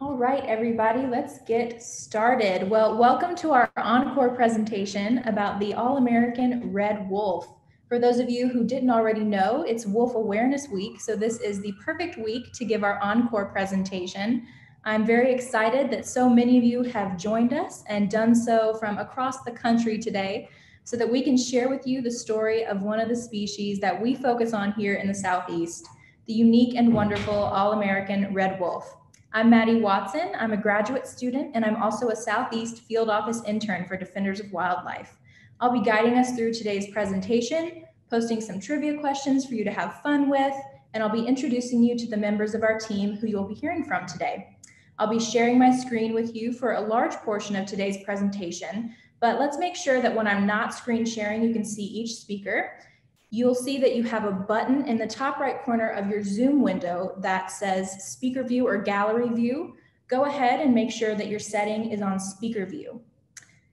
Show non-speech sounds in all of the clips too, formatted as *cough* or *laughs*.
All right, everybody, let's get started. Well, welcome to our encore presentation about the All-American Red Wolf. For those of you who didn't already know, it's Wolf Awareness Week, so this is the perfect week to give our encore presentation. I'm very excited that so many of you have joined us and done so from across the country today so that we can share with you the story of one of the species that we focus on here in the Southeast, the unique and wonderful All-American Red Wolf. I'm Maddie Watson. I'm a graduate student and I'm also a Southeast Field Office intern for Defenders of Wildlife. I'll be guiding us through today's presentation, posting some trivia questions for you to have fun with, and I'll be introducing you to the members of our team who you'll be hearing from today. I'll be sharing my screen with you for a large portion of today's presentation, but let's make sure that when I'm not screen sharing, you can see each speaker you'll see that you have a button in the top right corner of your Zoom window that says speaker view or gallery view. Go ahead and make sure that your setting is on speaker view.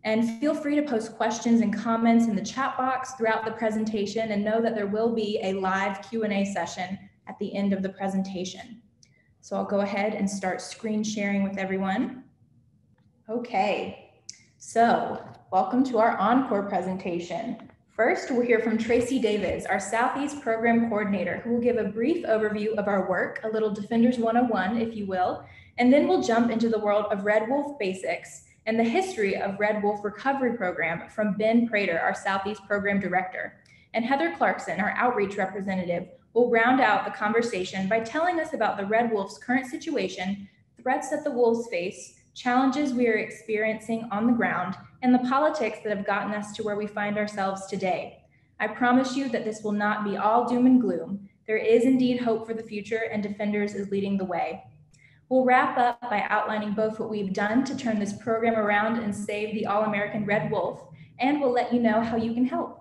And feel free to post questions and comments in the chat box throughout the presentation and know that there will be a live Q&A session at the end of the presentation. So I'll go ahead and start screen sharing with everyone. Okay, so welcome to our encore presentation. First, we'll hear from Tracy Davids, our Southeast Program Coordinator, who will give a brief overview of our work, a little Defenders 101, if you will, and then we'll jump into the world of Red Wolf basics and the history of Red Wolf Recovery Program from Ben Prater, our Southeast Program Director. And Heather Clarkson, our outreach representative, will round out the conversation by telling us about the Red Wolf's current situation, threats that the wolves face, challenges we are experiencing on the ground, and the politics that have gotten us to where we find ourselves today. I promise you that this will not be all doom and gloom. There is indeed hope for the future, and Defenders is leading the way. We'll wrap up by outlining both what we've done to turn this program around and save the All American Red Wolf, and we'll let you know how you can help.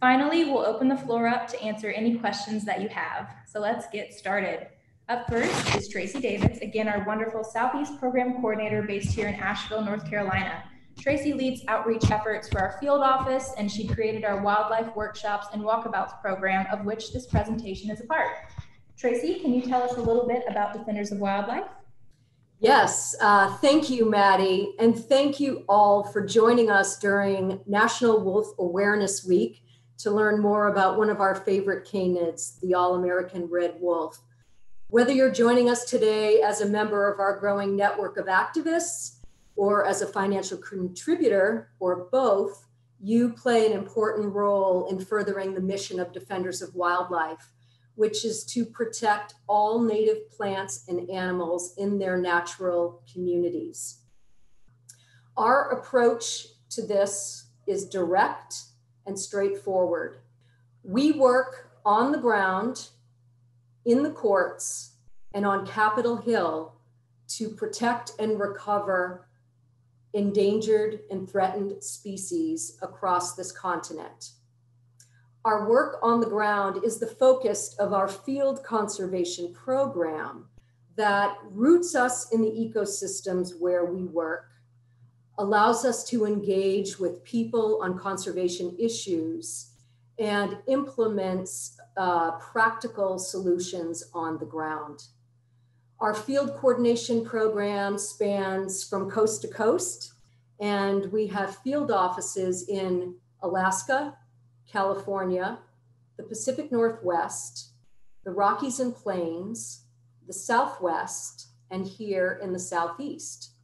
Finally, we'll open the floor up to answer any questions that you have. So let's get started. Up first is Tracy Davids, again, our wonderful Southeast Program Coordinator based here in Asheville, North Carolina. Tracy leads outreach efforts for our field office, and she created our wildlife workshops and walkabouts program, of which this presentation is a part. Tracy, can you tell us a little bit about Defenders of Wildlife? Yes, uh, thank you, Maddie, and thank you all for joining us during National Wolf Awareness Week to learn more about one of our favorite canids, the All-American Red Wolf. Whether you're joining us today as a member of our growing network of activists or as a financial contributor or both, you play an important role in furthering the mission of Defenders of Wildlife, which is to protect all native plants and animals in their natural communities. Our approach to this is direct and straightforward. We work on the ground in the courts and on Capitol Hill to protect and recover endangered and threatened species across this continent. Our work on the ground is the focus of our field conservation program that roots us in the ecosystems where we work, allows us to engage with people on conservation issues, and implements uh, practical solutions on the ground. Our field coordination program spans from coast to coast, and we have field offices in Alaska, California, the Pacific Northwest, the Rockies and Plains, the Southwest, and here in the Southeast.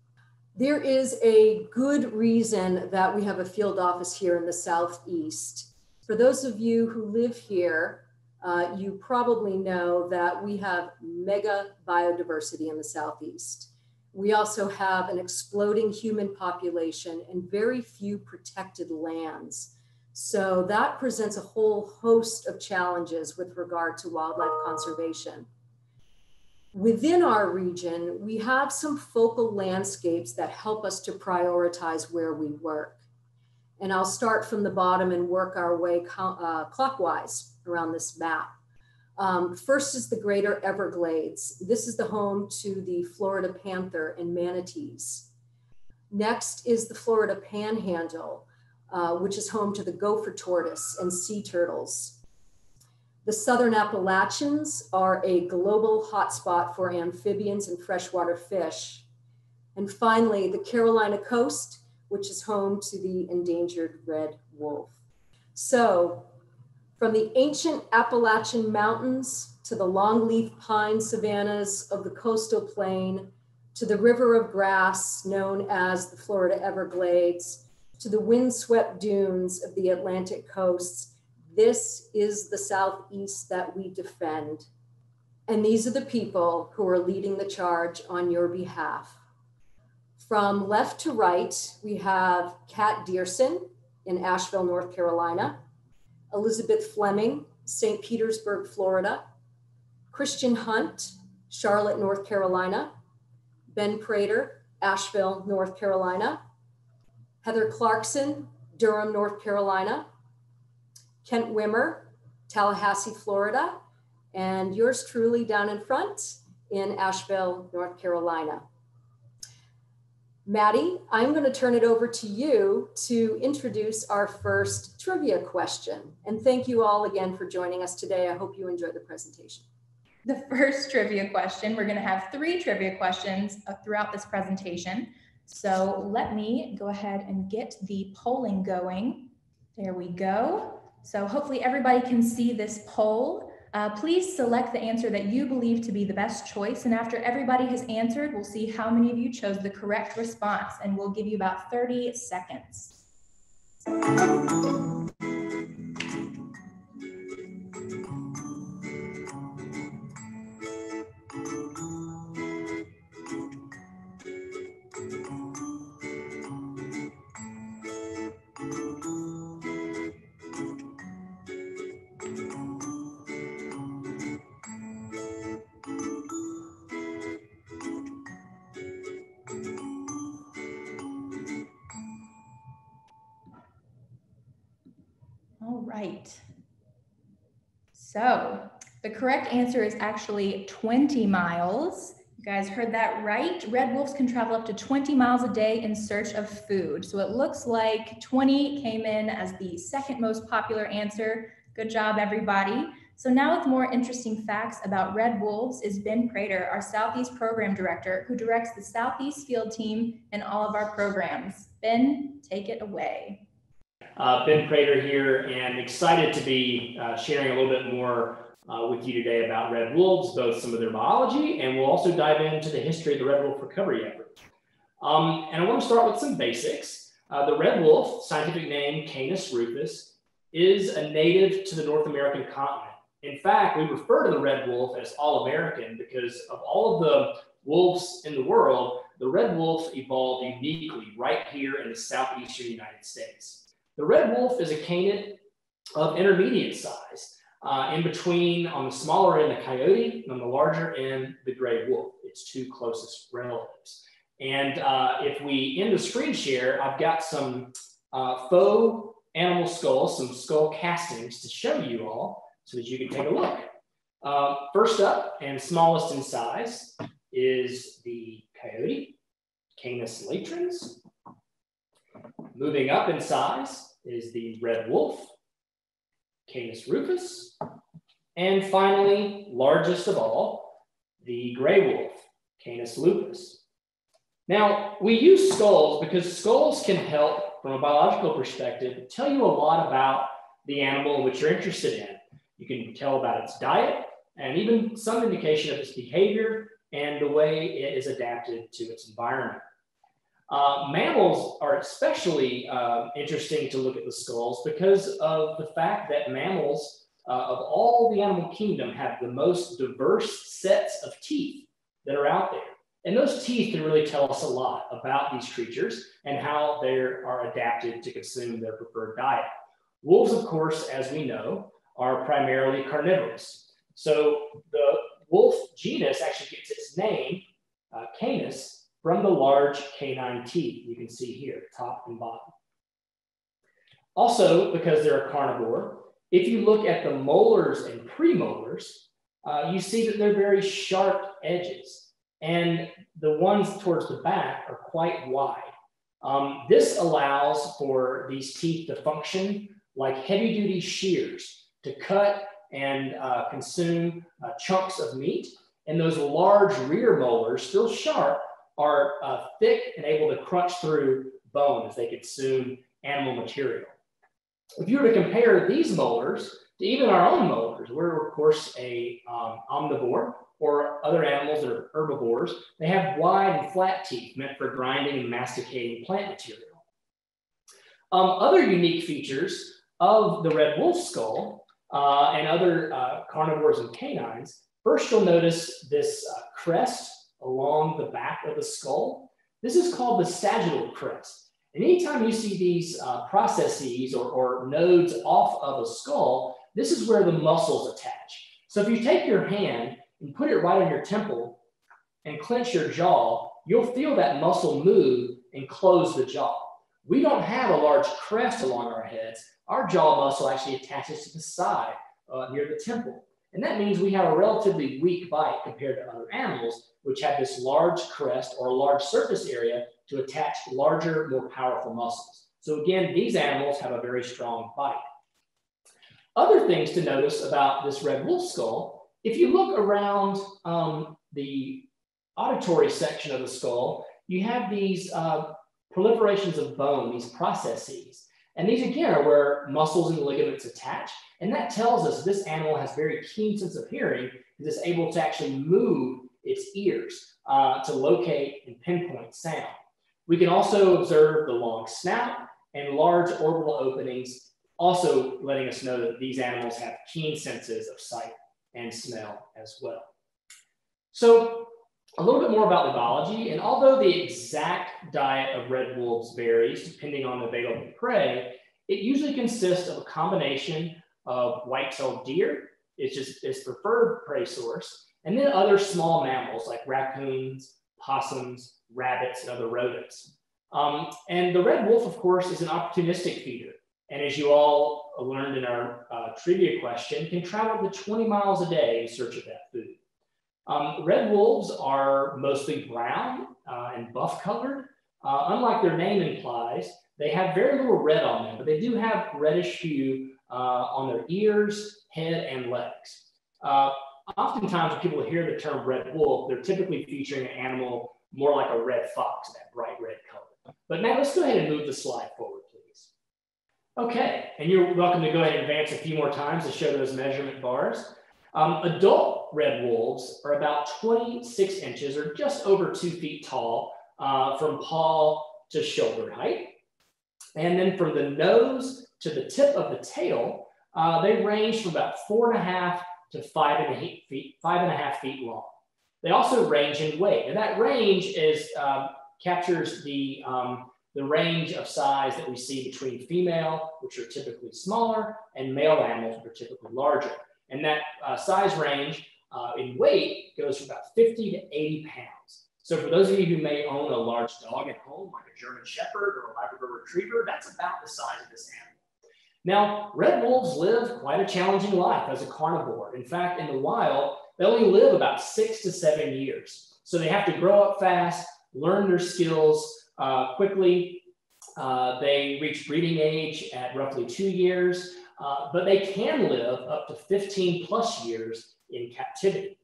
There is a good reason that we have a field office here in the Southeast. For those of you who live here, uh, you probably know that we have mega biodiversity in the Southeast. We also have an exploding human population and very few protected lands. So that presents a whole host of challenges with regard to wildlife conservation. Within our region, we have some focal landscapes that help us to prioritize where we work. And I'll start from the bottom and work our way uh, clockwise around this map. Um, first is the Greater Everglades. This is the home to the Florida panther and manatees. Next is the Florida Panhandle, uh, which is home to the gopher tortoise and sea turtles. The Southern Appalachians are a global hotspot for amphibians and freshwater fish. And finally, the Carolina coast, which is home to the endangered red wolf. So from the ancient Appalachian Mountains to the longleaf pine savannas of the coastal plain, to the river of grass known as the Florida Everglades, to the windswept dunes of the Atlantic coasts, this is the Southeast that we defend. And these are the people who are leading the charge on your behalf. From left to right, we have Kat Dearson in Asheville, North Carolina, Elizabeth Fleming, St. Petersburg, Florida, Christian Hunt, Charlotte, North Carolina, Ben Prater, Asheville, North Carolina, Heather Clarkson, Durham, North Carolina, Kent Wimmer, Tallahassee, Florida, and yours truly down in front in Asheville, North Carolina. Maddie, I'm going to turn it over to you to introduce our first trivia question. And thank you all again for joining us today. I hope you enjoyed the presentation. The first trivia question, we're going to have three trivia questions uh, throughout this presentation. So let me go ahead and get the polling going. There we go. So hopefully everybody can see this poll. Uh, please select the answer that you believe to be the best choice. And after everybody has answered, we'll see how many of you chose the correct response and we'll give you about 30 seconds. Right. So the correct answer is actually 20 miles. You guys heard that right. Red wolves can travel up to 20 miles a day in search of food. So it looks like 20 came in as the second most popular answer. Good job, everybody. So now with more interesting facts about red wolves is Ben Prater, our Southeast Program Director, who directs the Southeast Field Team and all of our programs. Ben, take it away. Uh, ben Prater here, and excited to be uh, sharing a little bit more uh, with you today about red wolves, both some of their biology, and we'll also dive into the history of the red wolf recovery effort. Um, and I want to start with some basics. Uh, the red wolf, scientific name Canis rufus, is a native to the North American continent. In fact, we refer to the red wolf as all American because of all of the wolves in the world, the red wolf evolved uniquely right here in the southeastern United States. The red wolf is a canid of intermediate size, uh, in between on the smaller end, the coyote, and on the larger end, the gray wolf, its two closest relatives. And uh, if we end the screen share, I've got some uh, faux animal skulls, some skull castings to show you all so that you can take a look. Uh, first up and smallest in size is the coyote, Canis latrans. Moving up in size is the red wolf, Canis rufus. And finally, largest of all, the gray wolf, Canis lupus. Now, we use skulls because skulls can help, from a biological perspective, tell you a lot about the animal in which you're interested in. You can tell about its diet and even some indication of its behavior and the way it is adapted to its environment. Uh, mammals are especially uh, interesting to look at the skulls because of the fact that mammals uh, of all the animal kingdom have the most diverse sets of teeth that are out there. And those teeth can really tell us a lot about these creatures and how they are adapted to consume their preferred diet. Wolves, of course, as we know, are primarily carnivorous. So the wolf genus actually gets its name, uh, Canis, from the large canine teeth you can see here, top and bottom. Also, because they're a carnivore, if you look at the molars and premolars, uh, you see that they're very sharp edges. And the ones towards the back are quite wide. Um, this allows for these teeth to function like heavy duty shears to cut and uh, consume uh, chunks of meat. And those large rear molars, still sharp, are uh, thick and able to crunch through bone as they consume animal material. If you were to compare these molars to even our own molars, we're of course a um, omnivore or other animals that are herbivores, they have wide and flat teeth meant for grinding and masticating plant material. Um, other unique features of the red wolf skull uh, and other uh, carnivores and canines, first you'll notice this uh, crest along the back of the skull. This is called the sagittal crest. And anytime you see these uh, processes or, or nodes off of a skull, this is where the muscles attach. So if you take your hand and put it right on your temple and clench your jaw, you'll feel that muscle move and close the jaw. We don't have a large crest along our heads. Our jaw muscle actually attaches to the side uh, near the temple. And that means we have a relatively weak bite compared to other animals, which have this large crest or a large surface area to attach larger, more powerful muscles. So again, these animals have a very strong bite. Other things to notice about this red wolf skull, if you look around um, the auditory section of the skull, you have these uh, proliferations of bone, these processes. And these again are where muscles and ligaments attach. And that tells us this animal has very keen sense of hearing because it's able to actually move its ears uh, to locate and pinpoint sound. We can also observe the long snout and large orbital openings, also letting us know that these animals have keen senses of sight and smell as well. So a little bit more about the biology, and although the exact diet of red wolves varies depending on the available prey, it usually consists of a combination of white-tailed deer, it's just its preferred prey source, and then other small mammals like raccoons, possums, rabbits, and other rodents. Um, and the red wolf, of course, is an opportunistic feeder. And as you all learned in our uh, trivia question, can travel to 20 miles a day in search of that food. Um, red wolves are mostly brown uh, and buff colored. Uh, unlike their name implies, they have very little red on them, but they do have reddish hue uh, on their ears, head, and legs. Oftentimes when people hear the term red wolf, they're typically featuring an animal more like a red fox, that bright red color. But now let's go ahead and move the slide forward, please. Okay, and you're welcome to go ahead and advance a few more times to show those measurement bars. Um, adult red wolves are about 26 inches or just over two feet tall uh, from paw to shoulder height. And then from the nose to the tip of the tail, uh, they range from about four and a half to five and a half feet, five and a half feet long. They also range in weight, and that range is um, captures the um, the range of size that we see between female, which are typically smaller, and male animals, which are typically larger. And that uh, size range uh, in weight goes from about 50 to 80 pounds. So for those of you who may own a large dog at home, like a German Shepherd or a Labrador Retriever, that's about the size of this animal. Now, red wolves live quite a challenging life as a carnivore. In fact, in the wild, they only live about six to seven years. So they have to grow up fast, learn their skills uh, quickly. Uh, they reach breeding age at roughly two years, uh, but they can live up to 15 plus years in captivity.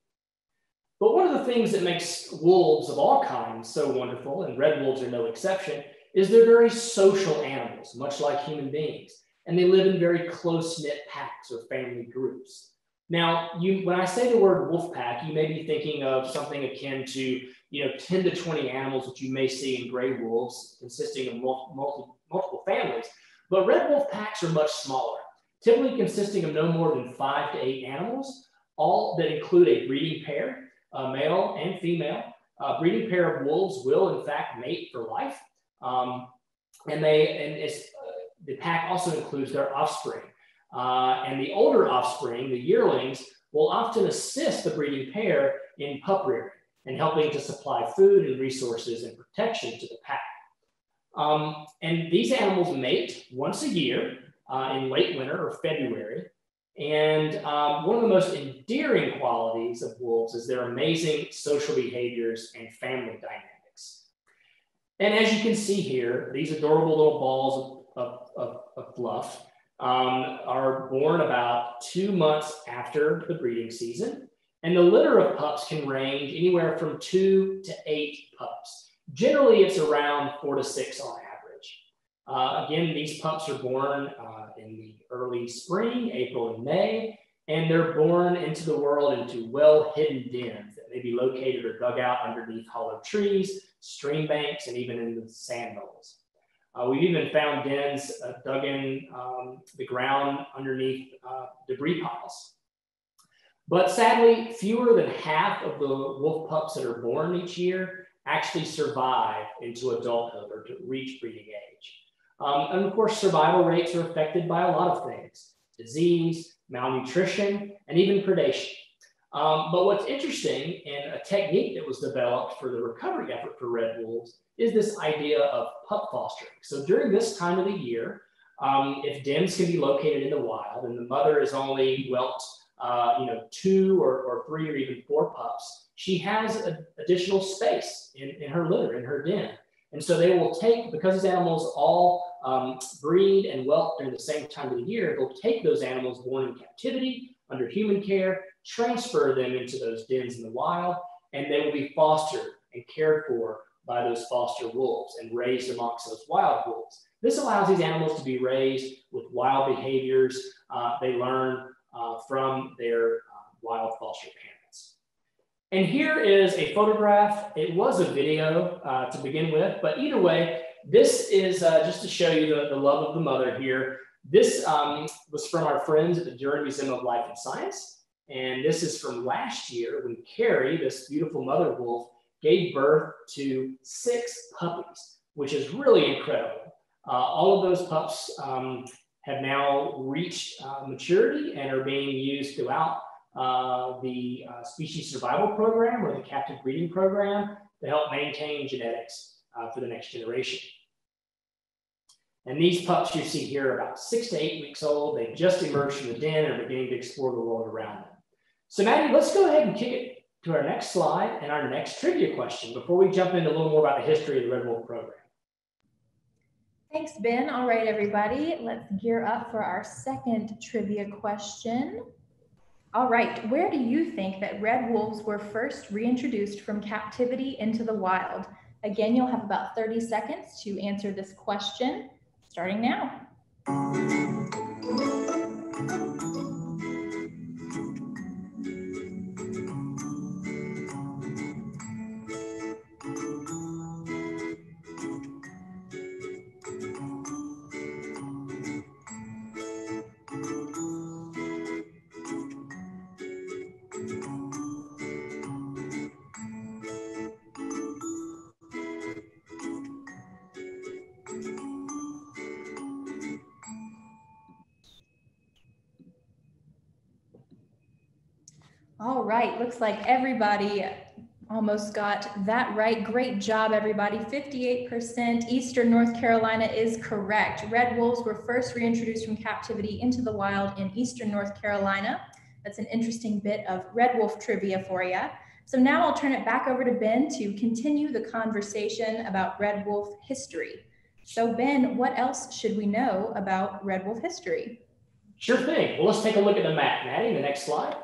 But one of the things that makes wolves of all kinds so wonderful, and red wolves are no exception, is they're very social animals, much like human beings. And they live in very close knit packs or family groups. Now, you, when I say the word wolf pack, you may be thinking of something akin to, you know, 10 to 20 animals that you may see in gray wolves consisting of multiple, multiple families. But red wolf packs are much smaller typically consisting of no more than five to eight animals, all that include a breeding pair, a male and female. A breeding pair of wolves will, in fact, mate for life. Um, and they and it's, the pack also includes their offspring. Uh, and the older offspring, the yearlings, will often assist the breeding pair in pup rearing and helping to supply food and resources and protection to the pack. Um, and these animals mate once a year uh, in late winter or February. And um, one of the most endearing qualities of wolves is their amazing social behaviors and family dynamics. And as you can see here, these adorable little balls of, of, of fluff um, are born about two months after the breeding season. And the litter of pups can range anywhere from two to eight pups. Generally, it's around four to six on average. Uh, again, these pups are born uh, in the early spring, April and May, and they're born into the world into well-hidden dens that may be located or dug out underneath hollow trees, stream banks, and even in the sand knolls. Uh, we've even found dens uh, dug in um, the ground underneath uh, debris piles. But sadly, fewer than half of the wolf pups that are born each year actually survive into adulthood or to reach breeding age. Um, and of course, survival rates are affected by a lot of things, disease, malnutrition, and even predation. Um, but what's interesting and a technique that was developed for the recovery effort for red wolves is this idea of pup fostering. So during this time of the year, um, if dens can be located in the wild and the mother is only whelped, uh, you know, two or, or, three or even four pups, she has a, additional space in, in her litter, in her den. And so they will take, because these animals all um, breed and whelp during the same time of the year, they'll take those animals born in captivity under human care, transfer them into those dens in the wild, and they will be fostered and cared for by those foster wolves and raised amongst those wild wolves. This allows these animals to be raised with wild behaviors uh, they learn uh, from their uh, wild foster parents. And here is a photograph. It was a video uh, to begin with, but either way, this is uh, just to show you the, the love of the mother here. This um, was from our friends at the Durham Museum of Life and Science. And this is from last year when Carrie, this beautiful mother wolf, gave birth to six puppies, which is really incredible. Uh, all of those pups um, have now reached uh, maturity and are being used throughout uh, the uh, species survival program or the captive breeding program to help maintain genetics uh, for the next generation. And these pups you see here are about six to eight weeks old. They've just emerged from the den and are beginning to explore the world around them. So Maddie, let's go ahead and kick it to our next slide and our next trivia question before we jump into a little more about the history of the Red Wolf program. Thanks, Ben. All right, everybody, let's gear up for our second trivia question. All right, where do you think that red wolves were first reintroduced from captivity into the wild? Again, you'll have about 30 seconds to answer this question, starting now. Like everybody almost got that right. Great job, everybody. 58% Eastern North Carolina is correct. Red wolves were first reintroduced from captivity into the wild in Eastern North Carolina. That's an interesting bit of red wolf trivia for you. So now I'll turn it back over to Ben to continue the conversation about red wolf history. So Ben, what else should we know about red wolf history? Sure thing. Well, let's take a look at the map, Maddie, the next slide.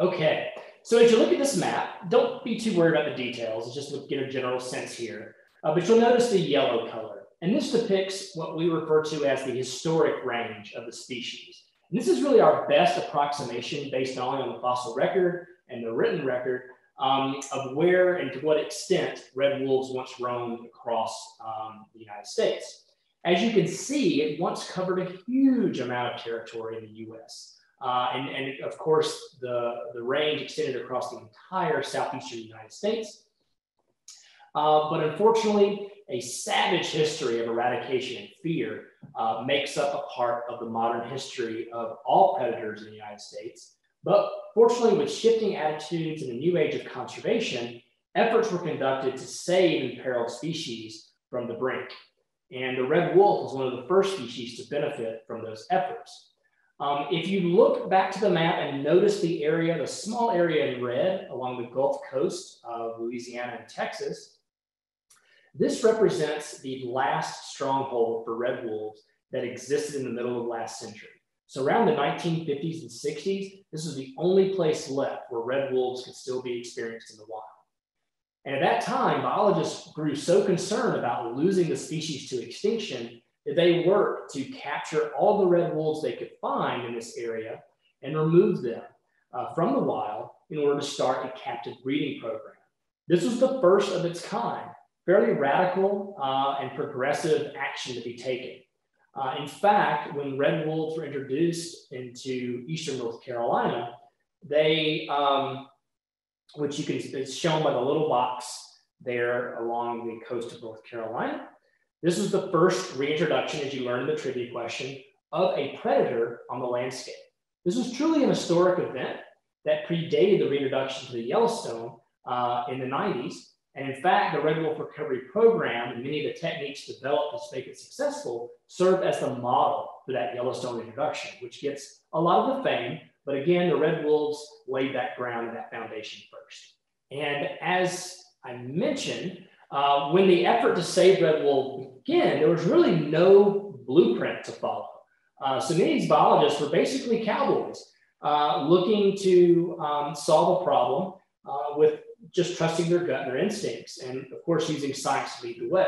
Okay, so as you look at this map, don't be too worried about the details, just look, get a general sense here. Uh, but you'll notice the yellow color. And this depicts what we refer to as the historic range of the species. And this is really our best approximation based only on the fossil record and the written record um, of where and to what extent red wolves once roamed across um, the United States. As you can see, it once covered a huge amount of territory in the US. Uh, and, and of course, the, the range extended across the entire southeastern United States. Uh, but unfortunately, a savage history of eradication and fear uh, makes up a part of the modern history of all predators in the United States. But fortunately, with shifting attitudes and a new age of conservation, efforts were conducted to save imperiled species from the brink. And the red wolf was one of the first species to benefit from those efforts. Um, if you look back to the map and notice the area, the small area in red along the Gulf Coast of Louisiana and Texas, this represents the last stronghold for red wolves that existed in the middle of last century. So around the 1950s and 60s, this was the only place left where red wolves could still be experienced in the wild. And at that time, biologists grew so concerned about losing the species to extinction they worked to capture all the red wolves they could find in this area and remove them uh, from the wild in order to start a captive breeding program. This was the first of its kind, fairly radical uh, and progressive action to be taken. Uh, in fact, when red wolves were introduced into eastern North Carolina, they, um, which you can, it's shown by the little box there along the coast of North Carolina. This was the first reintroduction, as you learned in the trivia question, of a predator on the landscape. This was truly an historic event that predated the reintroduction to the Yellowstone uh, in the 90s. And in fact, the Red Wolf Recovery Program and many of the techniques developed to make it successful served as the model for that Yellowstone introduction, which gets a lot of the fame. But again, the Red Wolves laid that ground and that foundation first. And as I mentioned, uh, when the effort to save red wolf began, there was really no blueprint to follow. Uh, so many of these biologists were basically cowboys uh, looking to um, solve a problem uh, with just trusting their gut and their instincts, and of course, using science to lead the way.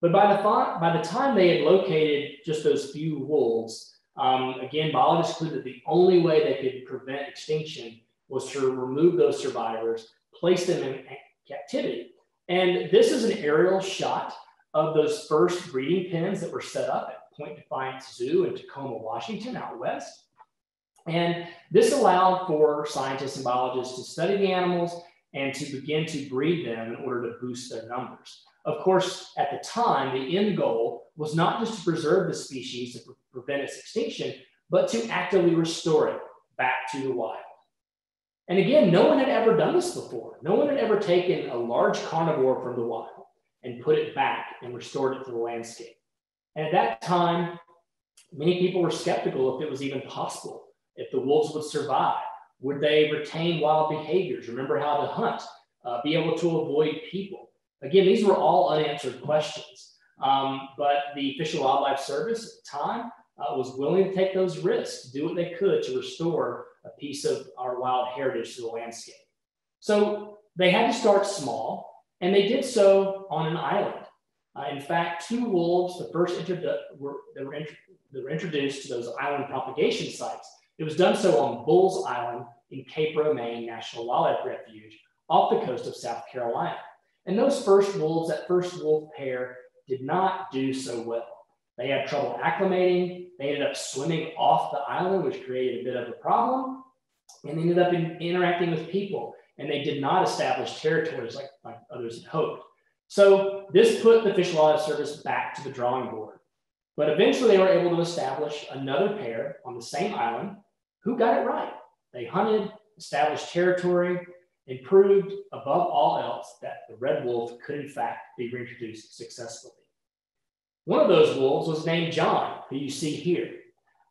But by the, by the time they had located just those few wolves, um, again, biologists concluded that the only way they could prevent extinction was to remove those survivors, place them in captivity. And this is an aerial shot of those first breeding pens that were set up at Point Defiance Zoo in Tacoma, Washington, out west. And this allowed for scientists and biologists to study the animals and to begin to breed them in order to boost their numbers. Of course, at the time, the end goal was not just to preserve the species to pre prevent its extinction, but to actively restore it back to the wild. And again, no one had ever done this before. No one had ever taken a large carnivore from the wild and put it back and restored it to the landscape. And at that time, many people were skeptical if it was even possible, if the wolves would survive. Would they retain wild behaviors, remember how to hunt, uh, be able to avoid people? Again, these were all unanswered questions. Um, but the Fish and Wildlife Service at the time uh, was willing to take those risks, do what they could to restore a piece of our wild heritage to the landscape. So they had to start small, and they did so on an island. Uh, in fact, two wolves, the first introdu- were, that, were int- that were introduced to those island propagation sites, it was done so on Bulls Island in Cape Romain National Wildlife Refuge off the coast of South Carolina. And those first wolves, that first wolf pair, did not do so well. They had trouble acclimating. They ended up swimming off the island, which created a bit of a problem, and they ended up in, interacting with people. And they did not establish territories like, like others had hoped. So this put the Fish and Wildlife Service back to the drawing board. But eventually they were able to establish another pair on the same island who got it right. They hunted, established territory, and proved above all else that the red wolf could in fact be reintroduced successfully. One of those wolves was named John, who you see here.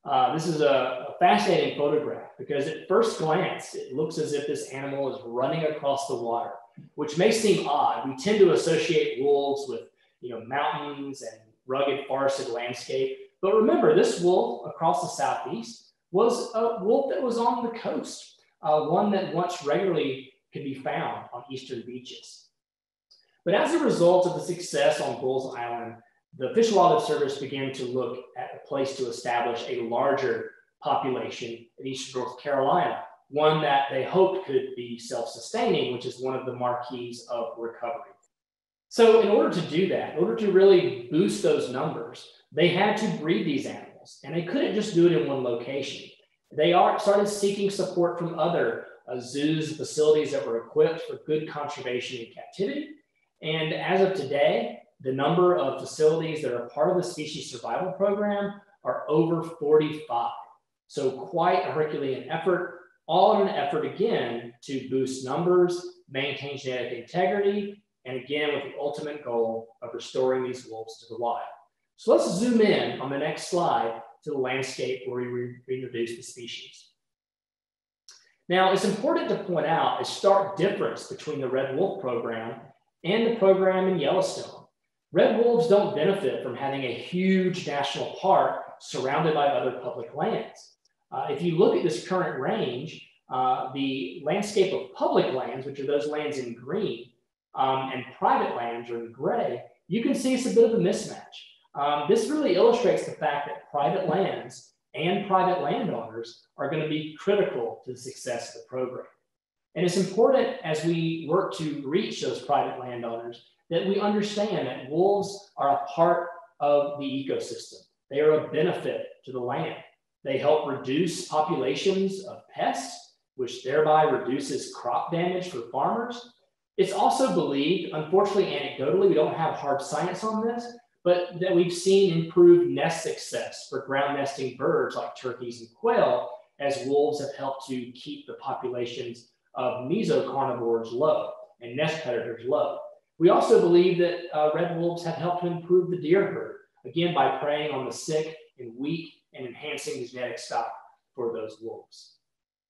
Uh, this is a, a, fascinating photograph because at first glance, it looks as if this animal is running across the water, which may seem odd. We tend to associate wolves with you know, mountains and rugged forested landscape. But remember, this wolf across the southeast was a wolf that was on the coast, uh, one that once regularly could be found on eastern beaches. But as a result of the success on Bulls Island, the Fish and Wildlife Service began to look at a place to establish a larger population in eastern North Carolina, one that they hoped could be self-sustaining, which is one of the marquees of recovery. So in order to do that, in order to really boost those numbers, they had to breed these animals, and they couldn't just do it in one location. They are, started seeking support from other uh, zoos, facilities that were equipped for good conservation in captivity. And as of today, the number of facilities that are part of the species survival program are over 45. So quite a Herculean effort, all in an effort again to boost numbers, maintain genetic integrity, and again with the ultimate goal of restoring these wolves to the wild. So let's zoom in on the next slide to the landscape where we reintroduce the species. Now, it's important to point out a stark difference between the Red Wolf program and the program in Yellowstone. Red wolves don't benefit from having a huge national park surrounded by other public lands. Uh, if you look at this current range, uh, the landscape of public lands, which are those lands in green, um, and private lands are in gray, you can see it's a bit of a mismatch. Um, this really illustrates the fact that private lands and private landowners are going to be critical to the success of the program. And it's important as we work to reach those private landowners that we understand that wolves are a part of the ecosystem. They are a benefit to the land. They help reduce populations of pests, which thereby reduces crop damage for farmers. It's also believed, unfortunately, anecdotally, we don't have hard science on this, but that we've seen improved nest success for ground nesting birds like turkeys and quail as wolves have helped to keep the populations of mesocarnivores low and nest predators low. We also believe that uh, red wolves have helped to improve the deer herd, again, by preying on the sick and weak and enhancing the genetic stock for those wolves.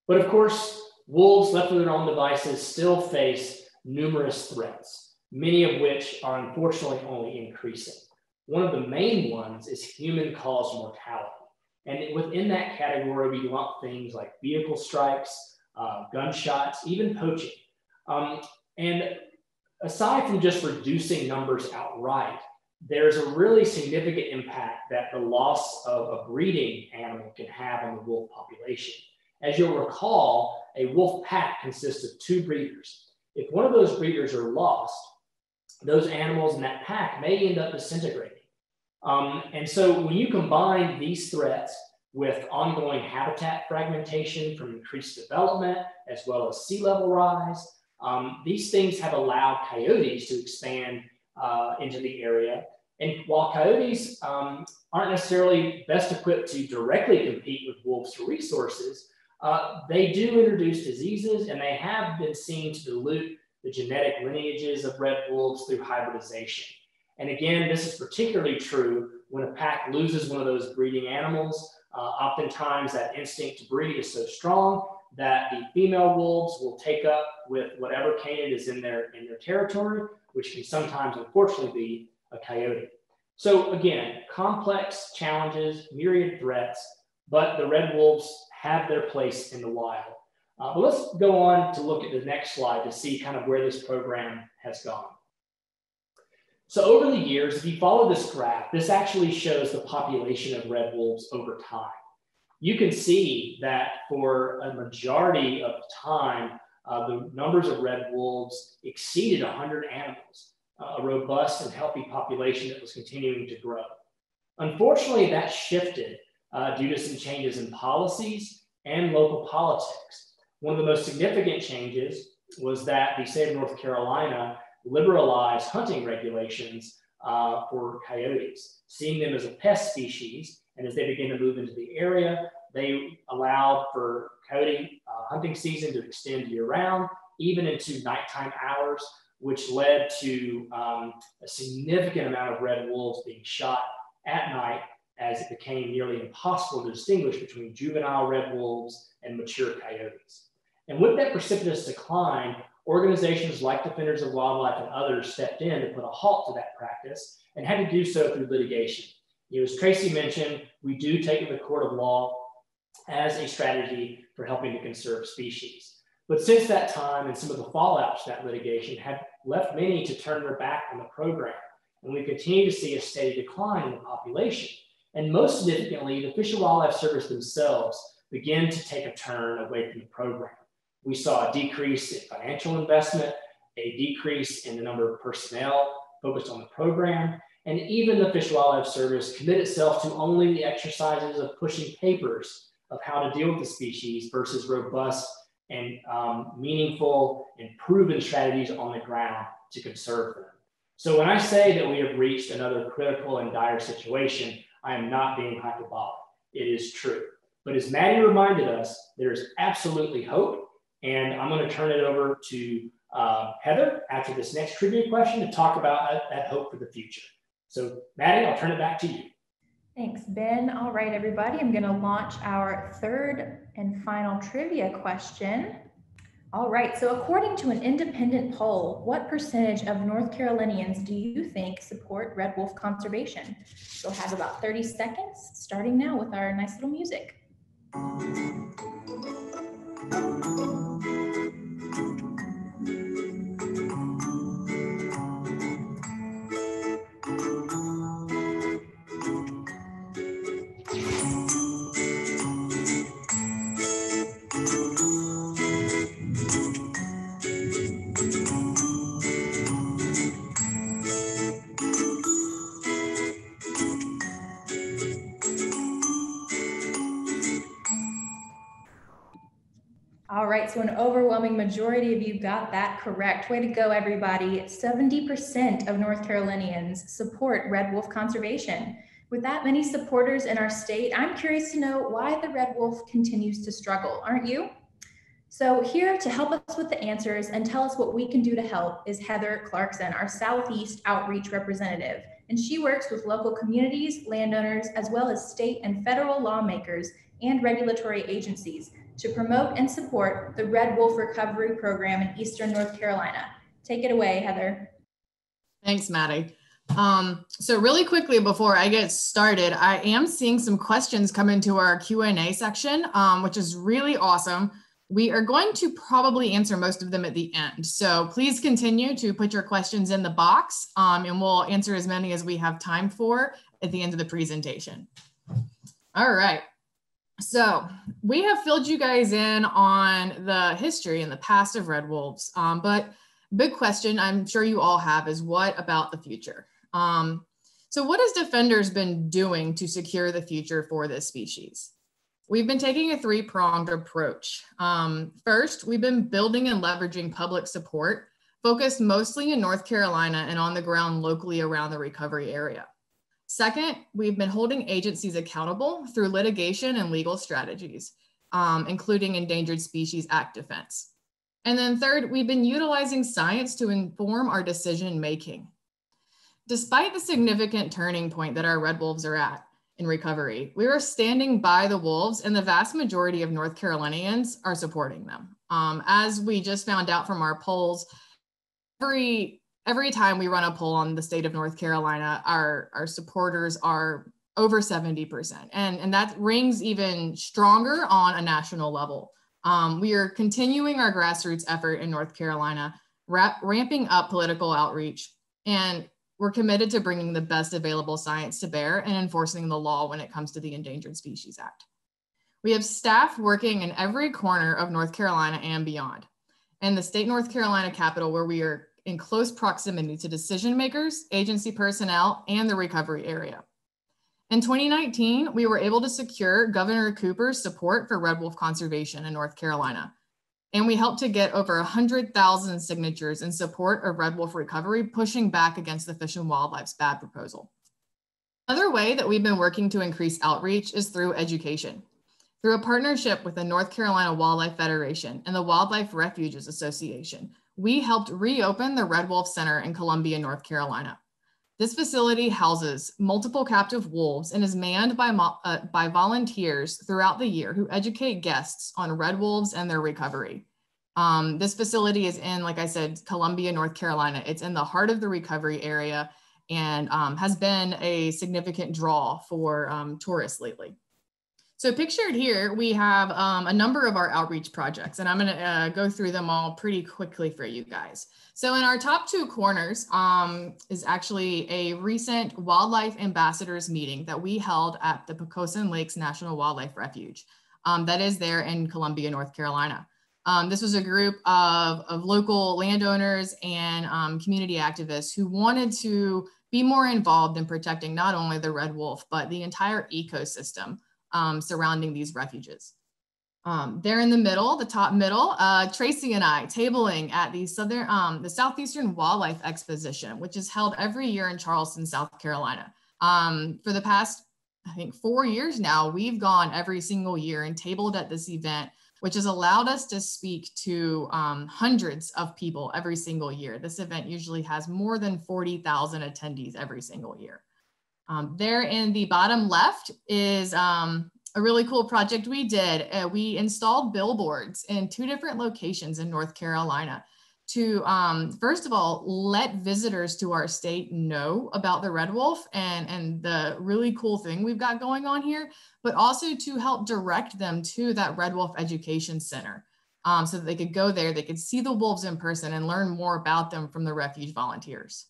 But of course, wolves left to their own devices still face numerous threats, many of which are unfortunately only increasing. One of the main ones is human caused mortality. And within that category, we lump things like vehicle strikes, uh, gunshots, even poaching. Um, and aside from just reducing numbers outright, there's a really significant impact that the loss of a breeding animal can have on the wolf population. As you'll recall, a wolf pack consists of two breeders. If one of those breeders are lost, those animals in that pack may end up disintegrating. Um, and so when you combine these threats with ongoing habitat fragmentation from increased development, as well as sea level rise. Um, these things have allowed coyotes to expand uh, into the area. And while coyotes um, aren't necessarily best equipped to directly compete with wolves for resources, uh, they do introduce diseases and they have been seen to dilute the genetic lineages of red wolves through hybridization. And again, this is particularly true when a pack loses one of those breeding animals uh, oftentimes that instinct to breed is so strong that the female wolves will take up with whatever canid is in their, in their territory, which can sometimes unfortunately be a coyote. So again, complex challenges, myriad threats, but the red wolves have their place in the wild. Uh, but let's go on to look at the next slide to see kind of where this program has gone. So over the years, if you follow this graph, this actually shows the population of red wolves over time. You can see that for a majority of time, uh, the numbers of red wolves exceeded 100 animals, uh, a robust and healthy population that was continuing to grow. Unfortunately, that shifted uh, due to some changes in policies and local politics. One of the most significant changes was that the state of North Carolina liberalized hunting regulations uh, for coyotes, seeing them as a pest species. And as they began to move into the area, they allowed for coyote uh, hunting season to extend year round, even into nighttime hours, which led to um, a significant amount of red wolves being shot at night as it became nearly impossible to distinguish between juvenile red wolves and mature coyotes. And with that precipitous decline, organizations like Defenders of Wildlife and others stepped in to put a halt to that practice and had to do so through litigation. You know, as Tracy mentioned, we do take the court of law as a strategy for helping to conserve species. But since that time and some of the fallouts to that litigation have left many to turn their back on the program. And we continue to see a steady decline in the population. And most significantly, the Fish and Wildlife Service themselves begin to take a turn away from the program. We saw a decrease in financial investment, a decrease in the number of personnel focused on the program, and even the Fish and Wildlife Service commit itself to only the exercises of pushing papers of how to deal with the species versus robust and um, meaningful and proven strategies on the ground to conserve them. So when I say that we have reached another critical and dire situation, I am not being hyperbolic. It is true. But as Maddie reminded us, there is absolutely hope and I'm going to turn it over to uh, Heather after this next trivia question to talk about that, that hope for the future. So, Maddie, I'll turn it back to you. Thanks, Ben. All right, everybody, I'm going to launch our third and final trivia question. All right, so according to an independent poll, what percentage of North Carolinians do you think support red wolf conservation? You'll have about 30 seconds, starting now with our nice little music. So an overwhelming majority of you got that correct. Way to go, everybody. 70% of North Carolinians support red wolf conservation. With that many supporters in our state, I'm curious to know why the red wolf continues to struggle, aren't you? So here to help us with the answers and tell us what we can do to help is Heather Clarkson, our Southeast Outreach Representative. And she works with local communities, landowners, as well as state and federal lawmakers and regulatory agencies to promote and support the Red Wolf Recovery Program in Eastern North Carolina. Take it away, Heather. Thanks, Maddie. Um, so really quickly before I get started, I am seeing some questions come into our Q&A section, um, which is really awesome. We are going to probably answer most of them at the end. So please continue to put your questions in the box um, and we'll answer as many as we have time for at the end of the presentation. All right. So we have filled you guys in on the history and the past of red wolves, um, but big question I'm sure you all have is what about the future? Um, so what has Defenders been doing to secure the future for this species? We've been taking a three-pronged approach. Um, first, we've been building and leveraging public support, focused mostly in North Carolina and on the ground locally around the recovery area. Second, we've been holding agencies accountable through litigation and legal strategies, um, including Endangered Species Act defense. And then third, we've been utilizing science to inform our decision making. Despite the significant turning point that our red wolves are at in recovery, we are standing by the wolves and the vast majority of North Carolinians are supporting them. Um, as we just found out from our polls, every every time we run a poll on the state of North Carolina, our, our supporters are over 70%. And, and that rings even stronger on a national level. Um, we are continuing our grassroots effort in North Carolina, ramping up political outreach, and we're committed to bringing the best available science to bear and enforcing the law when it comes to the Endangered Species Act. We have staff working in every corner of North Carolina and beyond. And the state North Carolina capital, where we are in close proximity to decision makers, agency personnel, and the recovery area. In 2019, we were able to secure Governor Cooper's support for red wolf conservation in North Carolina. And we helped to get over 100,000 signatures in support of red wolf recovery, pushing back against the Fish and Wildlife's bad proposal. Another way that we've been working to increase outreach is through education. Through a partnership with the North Carolina Wildlife Federation and the Wildlife Refuges Association, we helped reopen the Red Wolf Center in Columbia, North Carolina. This facility houses multiple captive wolves and is manned by, uh, by volunteers throughout the year who educate guests on red wolves and their recovery. Um, this facility is in, like I said, Columbia, North Carolina. It's in the heart of the recovery area and um, has been a significant draw for um, tourists lately. So pictured here, we have um, a number of our outreach projects, and I'm going to uh, go through them all pretty quickly for you guys. So in our top two corners um, is actually a recent wildlife ambassadors meeting that we held at the Pocosin Lakes National Wildlife Refuge. Um, that is there in Columbia, North Carolina. Um, this was a group of, of local landowners and um, community activists who wanted to be more involved in protecting not only the red wolf, but the entire ecosystem um, surrounding these refuges. Um, there in the middle, the top middle, uh, Tracy and I tabling at the Southern, um, the Southeastern Wildlife Exposition, which is held every year in Charleston, South Carolina. Um, for the past, I think, four years now, we've gone every single year and tabled at this event, which has allowed us to speak to um, hundreds of people every single year. This event usually has more than 40,000 attendees every single year. Um, there in the bottom left is um, a really cool project we did. Uh, we installed billboards in two different locations in North Carolina to, um, first of all, let visitors to our state know about the red wolf and, and the really cool thing we've got going on here, but also to help direct them to that Red Wolf Education Center um, so that they could go there, they could see the wolves in person and learn more about them from the refuge volunteers.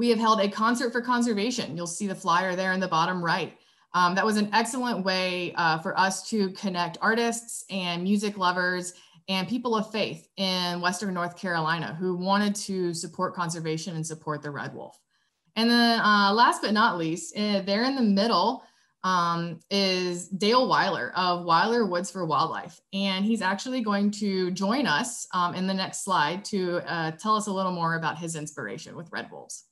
We have held a concert for conservation. You'll see the flyer there in the bottom right. Um, that was an excellent way uh, for us to connect artists and music lovers and people of faith in Western North Carolina who wanted to support conservation and support the red wolf. And then uh, last but not least, uh, there in the middle um, is Dale Weiler of Weiler Woods for Wildlife. And he's actually going to join us um, in the next slide to uh, tell us a little more about his inspiration with red wolves.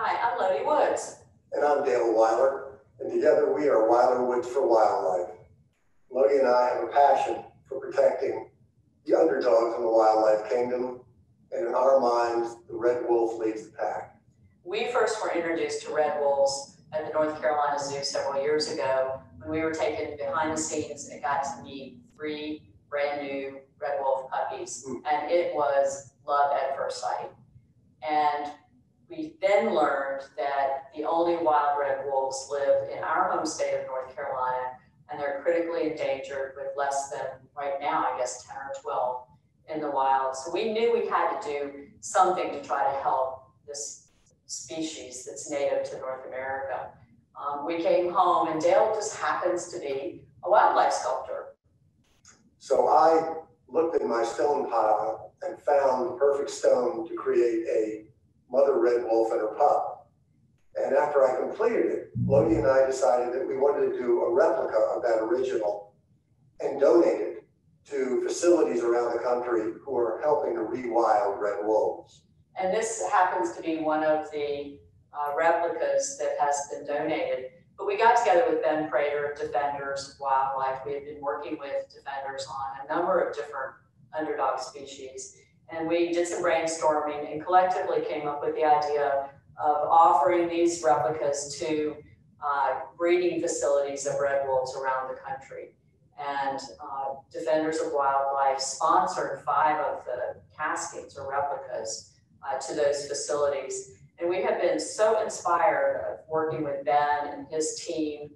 Hi, I'm Lodi Woods. And I'm Dale Weiler. And together we are Weiler Woods for Wildlife. Lodi and I have a passion for protecting the underdogs in the wildlife kingdom. And in our minds, the red wolf leads the pack. We first were introduced to red wolves at the North Carolina Zoo several years ago when we were taken behind the scenes and got to meet three brand new red wolf puppies. Mm. And it was love at first sight. And we then learned that the only wild red wolves live in our home state of North Carolina and they're critically endangered with less than right now, I guess 10 or 12 in the wild. So we knew we had to do something to try to help this species that's native to North America. Um, we came home and Dale just happens to be a wildlife sculptor. So I looked in my stone pile and found the perfect stone to create a mother red wolf and her pup. And after I completed it, Lodi and I decided that we wanted to do a replica of that original and donate it to facilities around the country who are helping to rewild red wolves. And this happens to be one of the uh, replicas that has been donated. But we got together with Ben Prater, of Defenders of Wildlife. We had been working with Defenders on a number of different underdog species. And we did some brainstorming and collectively came up with the idea of offering these replicas to uh, breeding facilities of red wolves around the country. And uh, Defenders of Wildlife sponsored five of the caskets or replicas uh, to those facilities. And we have been so inspired of working with Ben and his team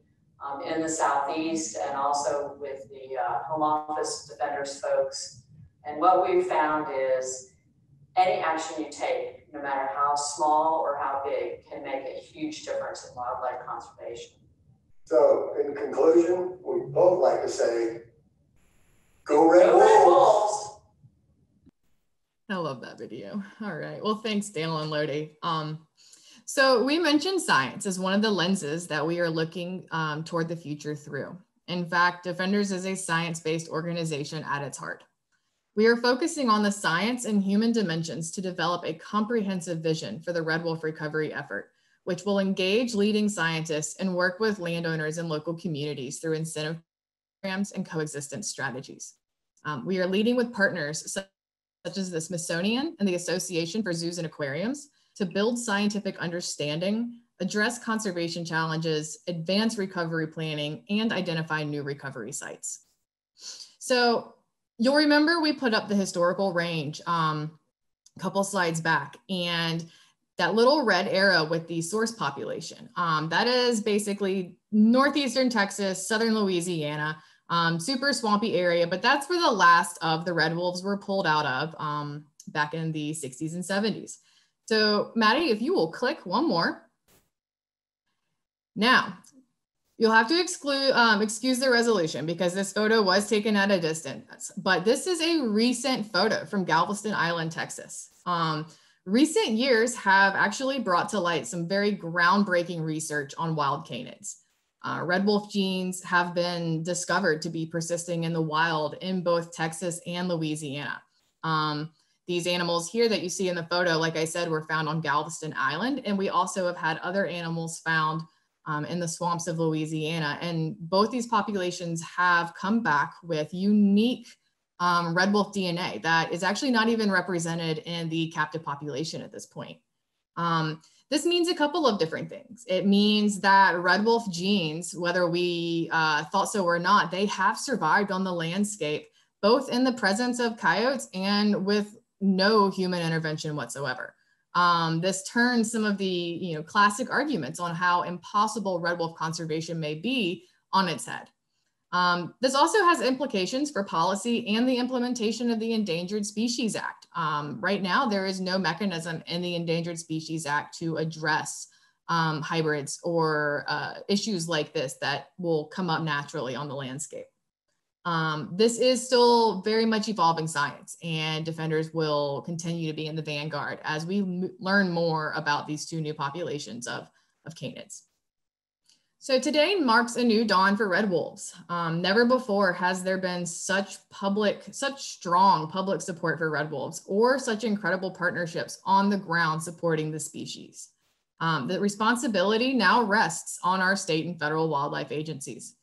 um, in the Southeast and also with the uh, Home Office Defenders folks. And what we've found is any action you take, no matter how small or how big, can make a huge difference in wildlife conservation. So, in conclusion, we both like to say, go Red, go Wolves. Red Wolves. I love that video. All right. Well, thanks, Dale and Lodi. Um, so we mentioned science as one of the lenses that we are looking um, toward the future through. In fact, Defenders is a science-based organization at its heart. We are focusing on the science and human dimensions to develop a comprehensive vision for the Red Wolf recovery effort, which will engage leading scientists and work with landowners and local communities through incentive programs and coexistence strategies. Um, we are leading with partners such as the Smithsonian and the Association for Zoos and Aquariums to build scientific understanding, address conservation challenges, advance recovery planning, and identify new recovery sites. So you'll remember we put up the historical range um, a couple slides back and that little red arrow with the source population. Um, that is basically northeastern Texas, southern Louisiana, um, super swampy area, but that's where the last of the red wolves were pulled out of um, back in the 60s and 70s. So Maddie, if you will click one more. Now, You'll have to exclude, um, excuse the resolution because this photo was taken at a distance, but this is a recent photo from Galveston Island, Texas. Um, recent years have actually brought to light some very groundbreaking research on wild canids. Uh, red wolf genes have been discovered to be persisting in the wild in both Texas and Louisiana. Um, these animals here that you see in the photo, like I said, were found on Galveston Island, and we also have had other animals found um, in the swamps of Louisiana. And both these populations have come back with unique um, red wolf DNA that is actually not even represented in the captive population at this point. Um, this means a couple of different things. It means that red wolf genes, whether we uh, thought so or not, they have survived on the landscape, both in the presence of coyotes and with no human intervention whatsoever. Um, this turns some of the you know classic arguments on how impossible red wolf conservation may be on its head. Um, this also has implications for policy and the implementation of the Endangered Species Act. Um, right now, there is no mechanism in the Endangered Species Act to address um, hybrids or uh, issues like this that will come up naturally on the landscape. Um, this is still very much evolving science, and defenders will continue to be in the vanguard as we learn more about these two new populations of, of canids. So today marks a new dawn for red wolves. Um, never before has there been such public, such strong public support for red wolves or such incredible partnerships on the ground supporting the species. Um, the responsibility now rests on our state and federal wildlife agencies.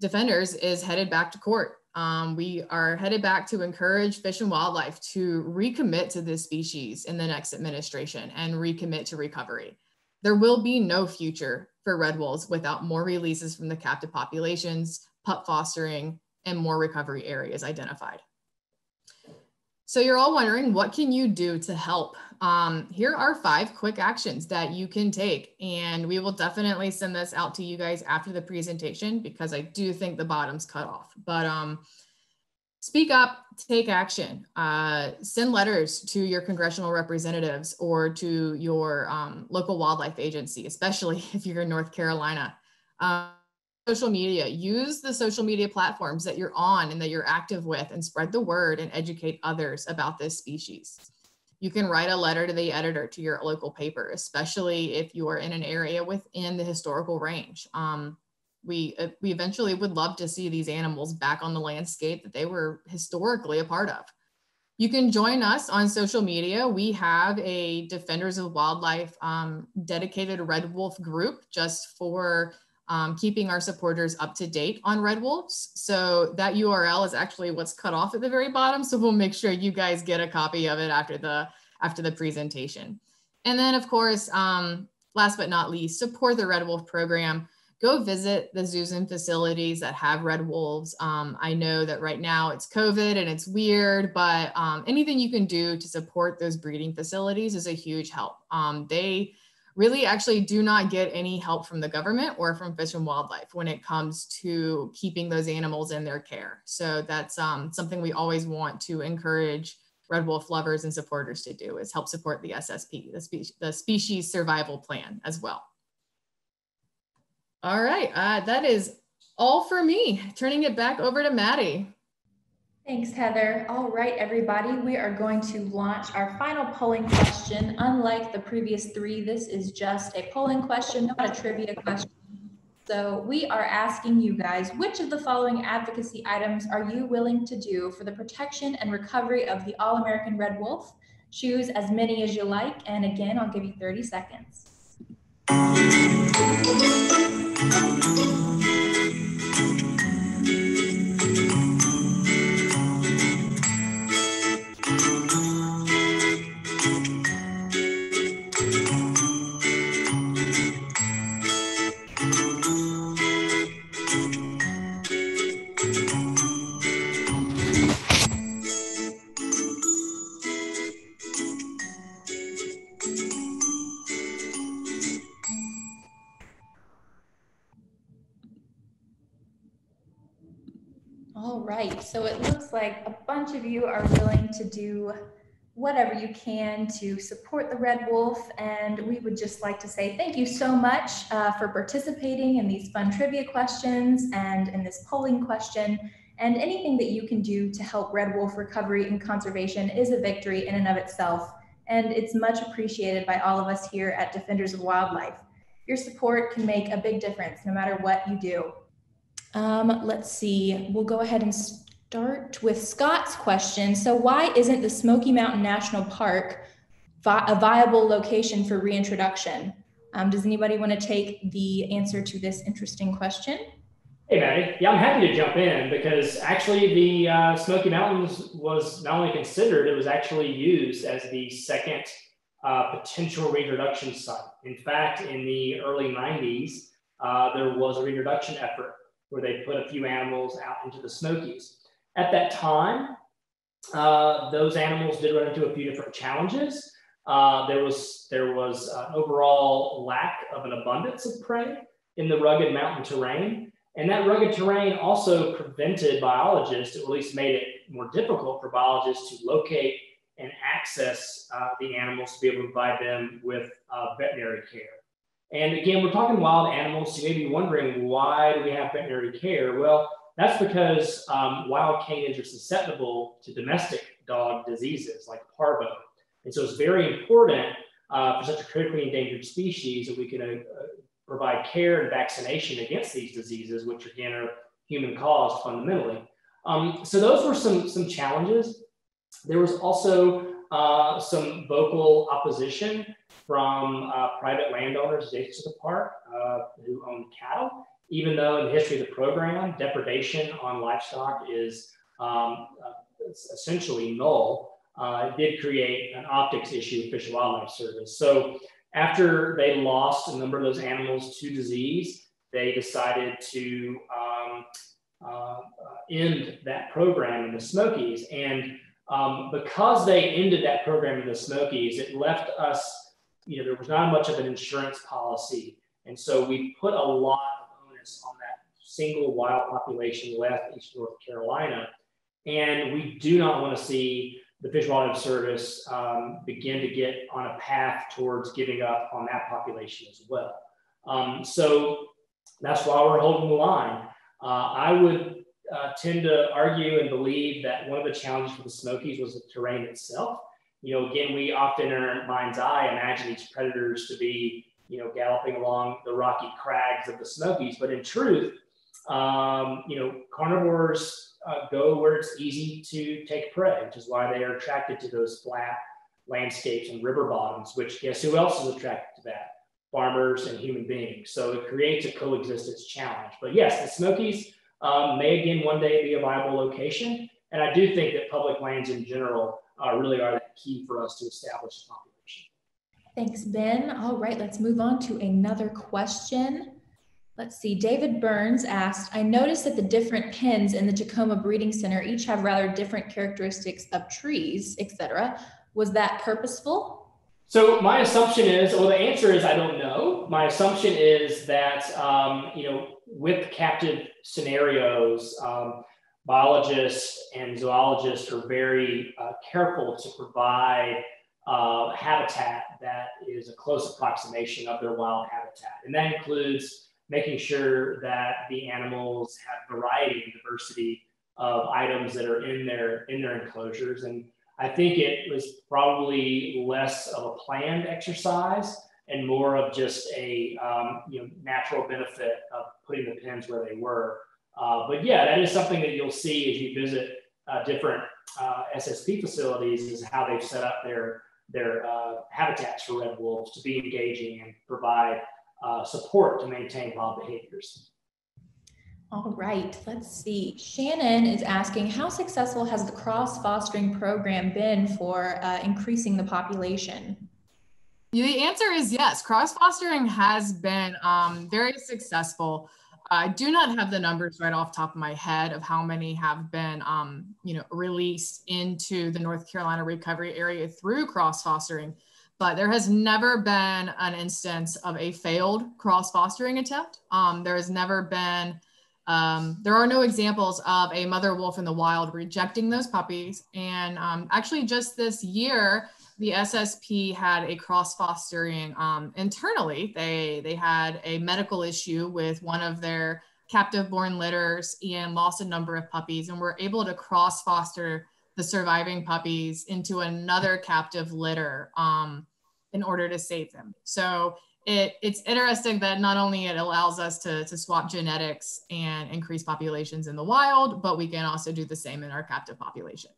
Defenders is headed back to court. Um, we are headed back to encourage Fish and Wildlife to recommit to this species in the next administration and recommit to recovery. There will be no future for red wolves without more releases from the captive populations, pup fostering, and more recovery areas identified. So you're all wondering, what can you do to help? Um, here are five quick actions that you can take. And we will definitely send this out to you guys after the presentation because I do think the bottom's cut off. But um, speak up, take action, uh, send letters to your congressional representatives or to your um, local wildlife agency, especially *laughs* if you're in North Carolina. Uh, social media, use the social media platforms that you're on and that you're active with and spread the word and educate others about this species. You can write a letter to the editor to your local paper, especially if you are in an area within the historical range. Um, we uh, we eventually would love to see these animals back on the landscape that they were historically a part of. You can join us on social media. We have a Defenders of Wildlife um, dedicated Red Wolf group just for um, keeping our supporters up to date on red wolves. So that URL is actually what's cut off at the very bottom. So we'll make sure you guys get a copy of it after the after the presentation. And then of course, um, last but not least, support the Red Wolf program go visit the zoos and facilities that have red wolves. Um, I know that right now it's COVID and it's weird, but um, anything you can do to support those breeding facilities is a huge help. Um, they really actually do not get any help from the government or from Fish and Wildlife when it comes to keeping those animals in their care. So that's um, something we always want to encourage red wolf lovers and supporters to do is help support the SSP, the, spe the species survival plan as well. All right, uh, that is all for me. Turning it back over to Maddie. Thanks, Heather. All right, everybody, we are going to launch our final polling question. Unlike the previous three, this is just a polling question, not a trivia question. So we are asking you guys, which of the following advocacy items are you willing to do for the protection and recovery of the All-American Red Wolf? Choose as many as you like. And again, I'll give you 30 seconds. Like a bunch of you are willing to do whatever you can to support the Red Wolf. And we would just like to say thank you so much uh, for participating in these fun trivia questions and in this polling question. And anything that you can do to help Red Wolf recovery and conservation is a victory in and of itself. And it's much appreciated by all of us here at Defenders of Wildlife. Your support can make a big difference no matter what you do. Um, let's see, we'll go ahead and start with Scott's question. So why isn't the Smoky Mountain National Park vi a viable location for reintroduction? Um, does anybody want to take the answer to this interesting question? Hey, Maddie. Yeah, I'm happy to jump in because actually the uh, Smoky Mountains was not only considered, it was actually used as the second uh, potential reintroduction site. In fact, in the early 90s, uh, there was a reintroduction effort where they put a few animals out into the Smokies. At that time, uh, those animals did run into a few different challenges. Uh, there was there was an overall lack of an abundance of prey in the rugged mountain terrain, and that rugged terrain also prevented biologists, or at least made it more difficult for biologists to locate and access uh, the animals to be able to provide them with uh, veterinary care. And again, we're talking wild animals, so you may be wondering why do we have veterinary care? Well, that's because um, wild canids are susceptible to domestic dog diseases like parvo. And so it's very important uh, for such a critically endangered species that we can uh, provide care and vaccination against these diseases, which again are human caused fundamentally. Um, so those were some, some challenges. There was also uh, some vocal opposition from uh, private landowners adjacent to the park uh, who own cattle, even though in the history of the program, depredation on livestock is um, essentially null. Uh, it did create an optics issue with Fish and Wildlife Service. So after they lost a number of those animals to disease, they decided to um, uh, end that program in the Smokies. And um, because they ended that program in the Smokies, it left us, you know, there was not much of an insurance policy. And so we put a lot on that single wild population left in North Carolina. And we do not want to see the Fish Wildlife Service um, begin to get on a path towards giving up on that population as well. Um, so that's why we're holding the line. Uh, I would uh, tend to argue and believe that one of the challenges for the Smokies was the terrain itself. You know, again, we often in our mind's eye imagine these predators to be, you know, galloping along the rocky crags of the Smokies, but in truth, um, you know, carnivores uh, go where it's easy to take prey, which is why they are attracted to those flat landscapes and river bottoms, which guess who else is attracted to that? Farmers and human beings. So it creates a coexistence challenge. But yes, the Smokies um, may again one day be a viable location. And I do think that public lands in general uh, really are the key for us to establish a population. Thanks, Ben. All right, let's move on to another question. Let's see, David Burns asked, I noticed that the different pens in the Tacoma Breeding Center each have rather different characteristics of trees, etc. Was that purposeful? So my assumption is, well, the answer is I don't know. My assumption is that, um, you know, with captive scenarios, um, biologists and zoologists are very uh, careful to provide uh, habitat that is a close approximation of their wild habitat. And that includes making sure that the animals have variety and diversity of items that are in their in their enclosures. And I think it was probably less of a planned exercise and more of just a um, you know natural benefit of putting the pins where they were. Uh, but yeah, that is something that you'll see as you visit uh, different uh, SSP facilities is how they've set up their their uh, habitats for red wolves to be engaging and provide uh, support to maintain wild behaviors. All right, let's see. Shannon is asking, how successful has the cross fostering program been for uh, increasing the population? The answer is yes. Cross fostering has been um, very successful. I do not have the numbers right off top of my head of how many have been, um, you know, released into the North Carolina recovery area through cross fostering, but there has never been an instance of a failed cross fostering attempt. Um, there has never been, um, there are no examples of a mother wolf in the wild rejecting those puppies. And um, actually, just this year, the SSP had a cross fostering um, internally. They they had a medical issue with one of their captive born litters and lost a number of puppies, and were able to cross foster the surviving puppies into another captive litter um, in order to save them. So it, it's interesting that not only it allows us to, to swap genetics and increase populations in the wild, but we can also do the same in our captive population.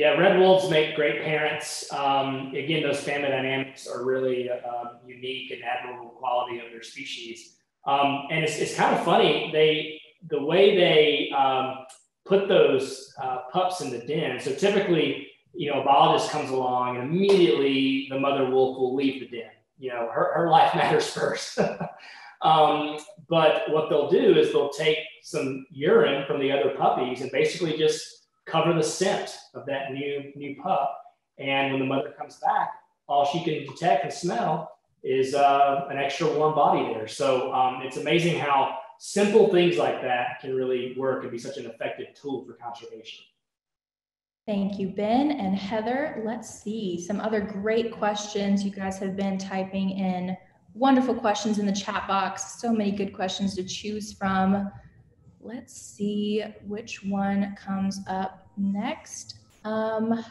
Yeah, red wolves make great parents. Um, again, those family dynamics are really uh, unique and admirable quality of their species. Um, and it's, it's kind of funny. They the way they um, put those uh, pups in the den. So typically, you know, a biologist comes along and immediately the mother wolf will leave the den. You know, her, her life *laughs* matters first. *laughs* um, but what they'll do is they'll take some urine from the other puppies and basically just cover the scent of that new new pup. And when the mother comes back, all she can detect and smell is uh, an extra warm body there. So um, it's amazing how simple things like that can really work and be such an effective tool for conservation. Thank you, Ben and Heather. Let's see some other great questions. You guys have been typing in wonderful questions in the chat box. So many good questions to choose from. Let's see which one comes up next. Um,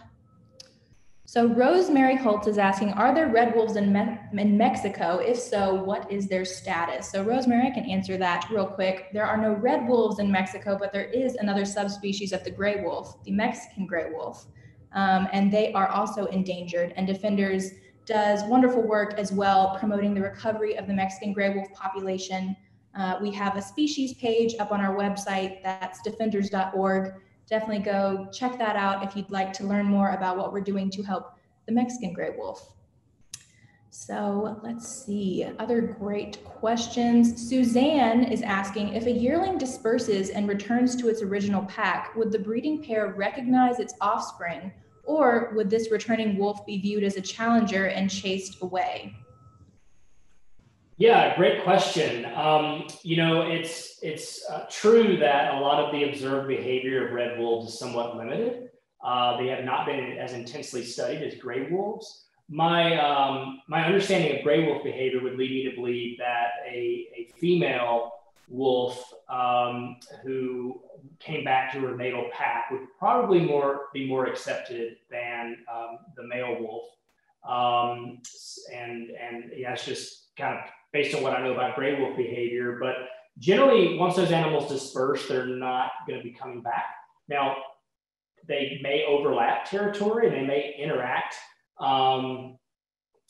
so Rosemary Holt is asking, are there red wolves in, Me in Mexico? If so, what is their status? So Rosemary, I can answer that real quick. There are no red wolves in Mexico, but there is another subspecies of the gray wolf, the Mexican gray wolf. Um, and they are also endangered and Defenders does wonderful work as well promoting the recovery of the Mexican gray wolf population. Uh, we have a species page up on our website, that's defenders.org definitely go check that out if you'd like to learn more about what we're doing to help the Mexican gray wolf. So let's see, other great questions. Suzanne is asking, if a yearling disperses and returns to its original pack, would the breeding pair recognize its offspring or would this returning wolf be viewed as a challenger and chased away? Yeah, great question. Um, you know, it's it's uh, true that a lot of the observed behavior of red wolves is somewhat limited. Uh, they have not been as intensely studied as gray wolves. My um, my understanding of gray wolf behavior would lead me to believe that a, a female wolf um, who came back to her natal pack would probably more be more accepted than um, the male wolf. Um, and and yeah, it's just kind of based on what I know about gray wolf behavior. But generally, once those animals disperse, they're not going to be coming back. Now, they may overlap territory and they may interact um,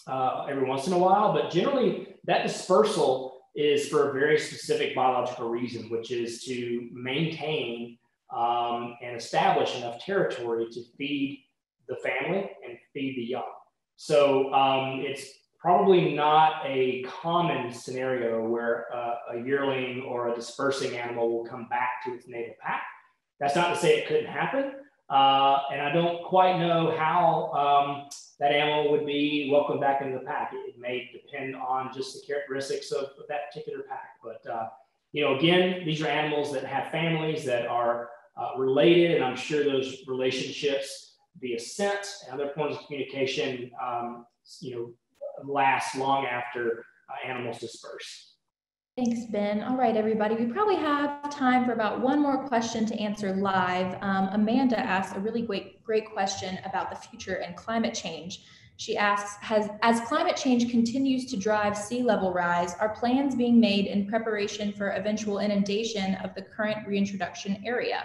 uh, every once in a while, but generally, that dispersal is for a very specific biological reason, which is to maintain um, and establish enough territory to feed the family and feed the young. So um, it's probably not a common scenario where a, a yearling or a dispersing animal will come back to its native pack. That's not to say it couldn't happen. Uh, and I don't quite know how um, that animal would be welcomed back into the pack. It, it, may depend on just the characteristics of, of that particular pack. But, uh, you know, again, these are animals that have families that are uh, related, and I'm sure those relationships via scent and other forms of communication, um, you know, last long after uh, animals disperse. Thanks, Ben. All right, everybody. We probably have time for about one more question to answer live. Um, Amanda asked a really great, great question about the future and climate change. She asks, has, as climate change continues to drive sea level rise, are plans being made in preparation for eventual inundation of the current reintroduction area?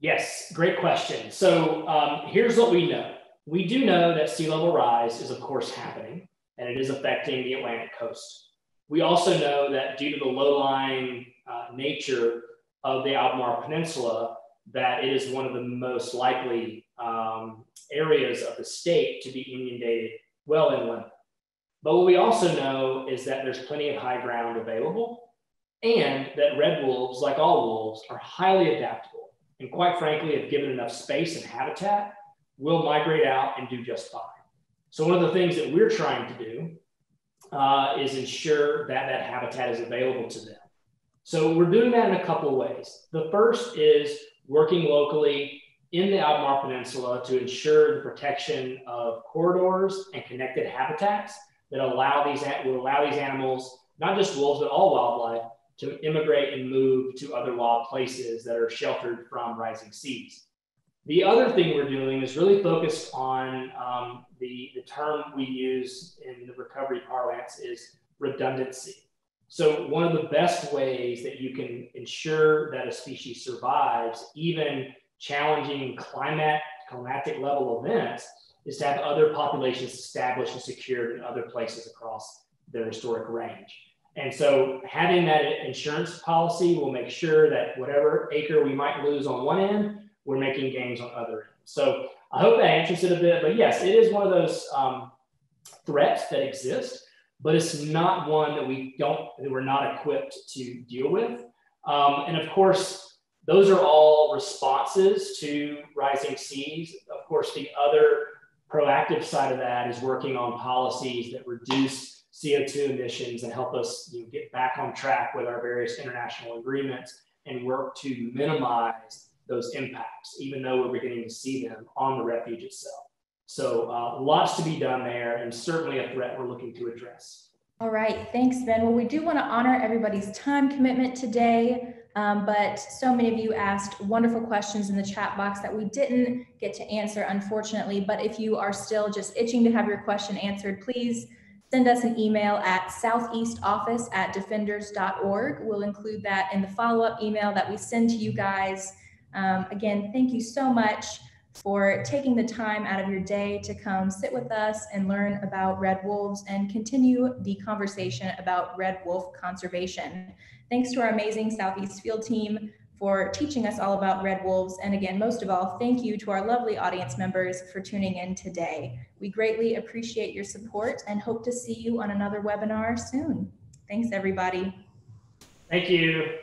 Yes, great question. So um, here's what we know we do know that sea level rise is, of course, happening and it is affecting the Atlantic coast. We also know that due to the low-lying uh, nature of the Albemarle Peninsula, that it is one of the most likely um, areas of the state to be inundated well inland. But what we also know is that there's plenty of high ground available and that red wolves, like all wolves, are highly adaptable and quite frankly have given enough space and habitat will migrate out and do just fine. So one of the things that we're trying to do uh, is ensure that that habitat is available to them. So we're doing that in a couple of ways. The first is working locally in the Albemarle Peninsula to ensure the protection of corridors and connected habitats that allow these will allow these animals, not just wolves, but all wildlife, to immigrate and move to other wild places that are sheltered from rising seas. The other thing we're doing is really focused on um, the, the term we use in the recovery parlance is redundancy. So one of the best ways that you can ensure that a species survives, even challenging climate, climatic level events, is to have other populations established and secured in other places across their historic range. And so having that insurance policy will make sure that whatever acre we might lose on one end, we're making gains on other ends. So I hope that answers it a bit. But yes, it is one of those um, threats that exist, but it's not one that we don't, that we're not equipped to deal with. Um, and of course, those are all responses to rising seas. Of course, the other proactive side of that is working on policies that reduce CO2 emissions and help us you know, get back on track with our various international agreements and work to minimize those impacts, even though we're beginning to see them on the refuge itself. So uh, lots to be done there and certainly a threat we're looking to address. All right, thanks, Ben. Well, we do want to honor everybody's time commitment today, um, but so many of you asked wonderful questions in the chat box that we didn't get to answer, unfortunately. But if you are still just itching to have your question answered, please send us an email at southeastoffice at defenders.org. We'll include that in the follow-up email that we send to you guys. Um, again, thank you so much for taking the time out of your day to come sit with us and learn about red wolves and continue the conversation about red wolf conservation. Thanks to our amazing Southeast field team for teaching us all about red wolves. And again, most of all, thank you to our lovely audience members for tuning in today. We greatly appreciate your support and hope to see you on another webinar soon. Thanks, everybody. Thank you.